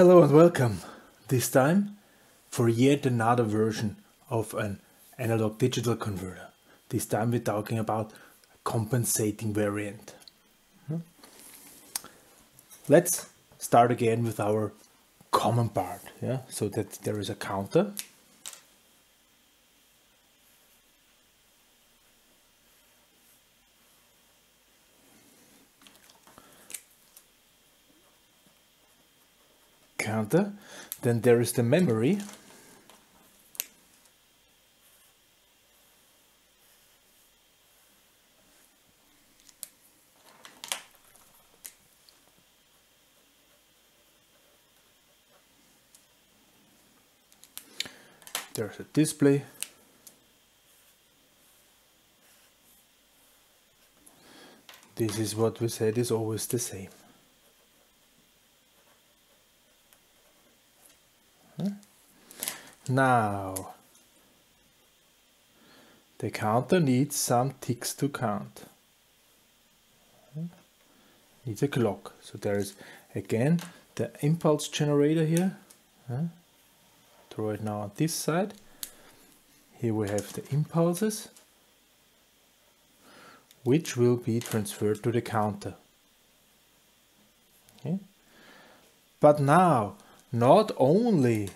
Hello and welcome. This time for yet another version of an analog digital converter. This time we're talking about compensating variant. Hmm? Let's start again with our common part, yeah, so that there is a counter. Counter, then there is the memory. There's a display. This is what we said is always the same now the counter needs some ticks to count needs a clock so there is again the impulse generator here throw it now on this side. Here we have the impulses, which will be transferred to the counter. Okay. But now, not only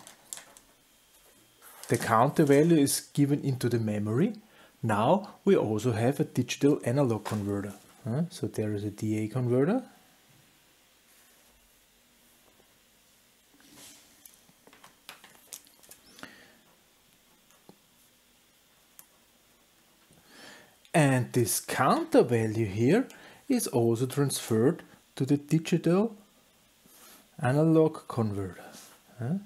the counter value is given into the memory, now we also have a digital analog converter. So there is a DA converter And this counter value here is also transferred to the digital analog converter. Huh?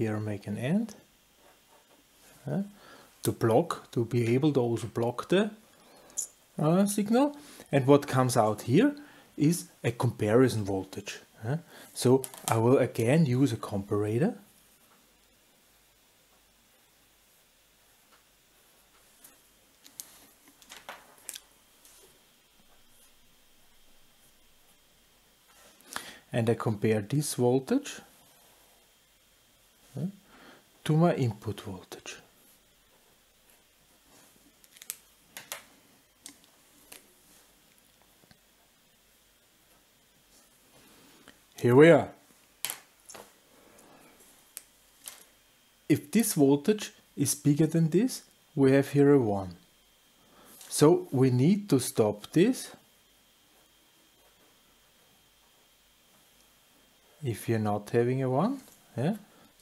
Here make an AND. Uh, to block, to be able to also block the uh, signal. And what comes out here is a comparison voltage. So I will again use a comparator. And I compare this voltage Hm? to my input voltage. Here we are. If this voltage is bigger than this, we have here a 1. So we need to stop this. If you're not having a 1, yeah,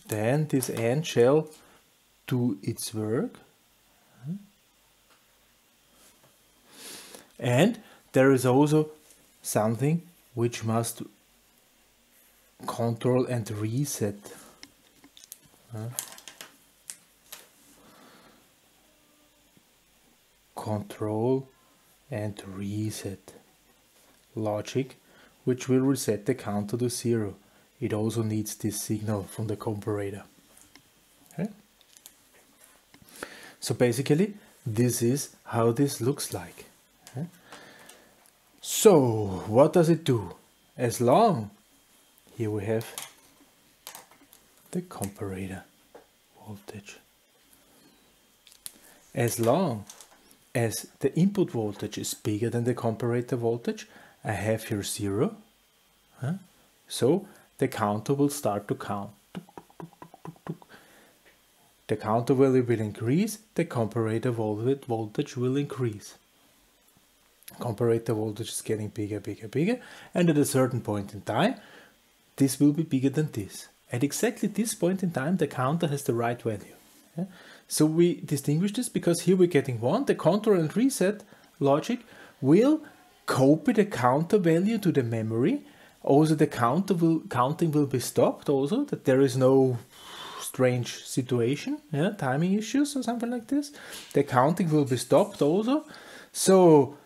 then this AND shall do its work. And there is also something which must control and reset. Control and reset logic which will reset the counter to zero. It also needs this signal from the comparator. Okay? So basically this is how this looks like. So what does it do? As long here we have the comparator voltage. As long as the input voltage is bigger than the comparator voltage, I have here zero. So the counter will start to count. The counter value will increase, the comparator voltage will increase. Comparator voltage is getting bigger, bigger, bigger, and at a certain point in time, this will be bigger than this. At exactly this point in time, the counter has the right value. So we distinguish this because here we're getting one, the control and reset logic will copy the counter value to the memory. Also the counter will counting will be stopped also, that there is no strange situation, yeah, timing issues or something like this. The counting will be stopped also. So,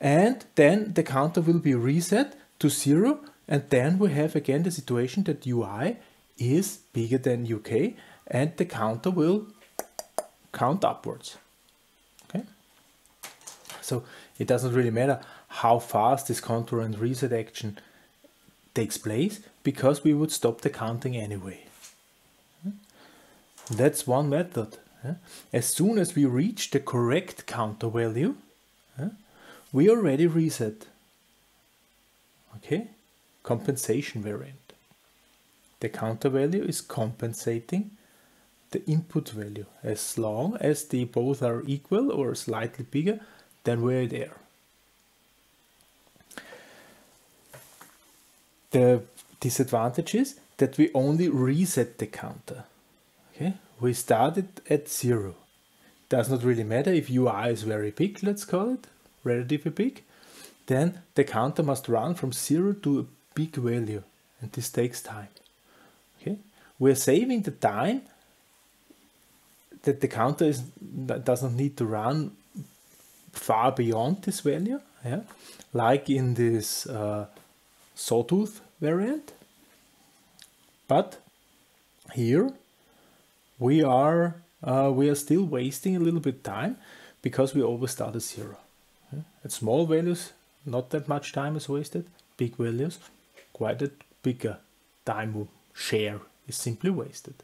and then the counter will be reset to zero and then we have again the situation that UI is bigger than UK and the counter will count upwards. Okay. So it doesn't really matter how fast this counter and reset action takes place because we would stop the counting anyway. Hmm? That's one method. As soon as we reach the correct counter value, we already reset. Okay, compensation variant. The counter value is compensating the input value as long as they both are equal or slightly bigger than we're there. The disadvantage is that we only reset the counter. Okay, we started at zero. Does not really matter if UI is very big, let's call it, relatively big. Then the counter must run from zero to a big value, and this takes time. Okay, we're saving the time that the counter is doesn't need to run far beyond this value, yeah, like in this uh, sawtooth variant. But here we are uh, we are still wasting a little bit time because we always start at zero. At small values, not that much time is wasted. Big values, quite a bigger time share is simply wasted.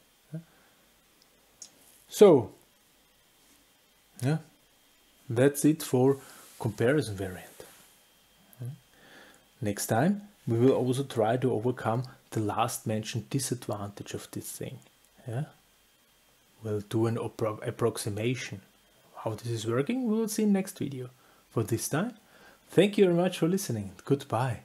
So, yeah, that's it for comparison variant. Next time, we will also try to overcome the last mentioned disadvantage of this thing. Yeah? We'll do an appro approximation. How this is working, we will see in next video. For this time, thank you very much for listening. Goodbye.